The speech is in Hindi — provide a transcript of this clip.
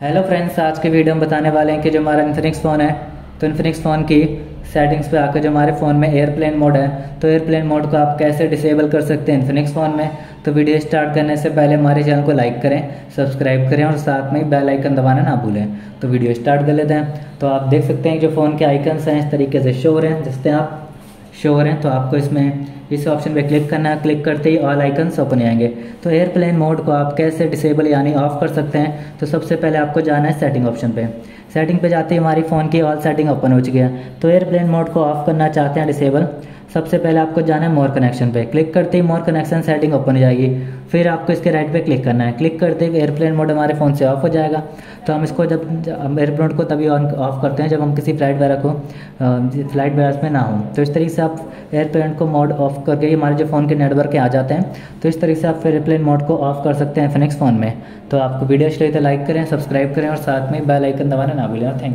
हेलो फ्रेंड्स आज के वीडियो में बताने वाले हैं कि जो हमारा इन्फिनिक्स फ़ोन है तो इन्फिनिक्स फ़ोन की सेटिंग्स पे आकर जो हमारे फ़ोन में एयरप्लेन मोड है तो एयरप्लेन मोड को आप कैसे डिसेबल कर सकते हैं इन्फिनिक्स फ़ोन में? तो वीडियो स्टार्ट करने से पहले हमारे चैनल को लाइक करें सब्सक्राइब करें और साथ में बेल आइकन दबाना ना भूलें। तो वीडियो स्टार्ट कर लेते हैं। तो आप देख सकते हैं जो फ़ोन के आइकन्स हैं, इस तरीके से शो हो रहे हैं। जिससे आप शो हो रहे हैं तो आपको इसमें इस ऑप्शन पे क्लिक करना है क्लिक करते ही ऑल आइकन्स ओपन आएँगे तो एयरप्लेन मोड को आप कैसे डिसेबल यानी ऑफ़ कर सकते हैं? तो सबसे पहले आपको जाना है सेटिंग ऑप्शन पे। सेटिंग पे जाते ही हमारी फ़ोन की ऑल सेटिंग ओपन हो चुकी है। तो एयरप्लेन मोड को ऑफ़ करना चाहते हैं डिसेबल सबसे पहले आपको जाना है मोर कनेक्शन पे। क्लिक करते ही मोर कनेक्शन सेटिंग ओपन हो जाएगी। फिर आपको इसके राइट पे क्लिक करना है। क्लिक करते ही एयरप्लेन मोड हमारे फ़ोन से ऑफ़ हो जाएगा। तो हम इसको जब एयरप्लेन को तभी ऑन ऑफ़ करते हैं जब हम किसी फ़्लाइट वगैरह को फ़्लाइट वगैरह में ना हो। तो इस तरीके से आप एयरप्लेन को मोड ऑफ़ करके ही हमारे जो फ़ोन के नेटवर्क के आ जाते हैं। तो इस तरीके से आप एयरप्लेन मोड को ऑफ़ कर सकते हैं फिनिक्स फ़ोन में। तो आपको वीडियो अच्छी लगे तो लाइक करें सब्सक्राइब करें और साथ में बेल आइकन दबाना ना भूलें थैंक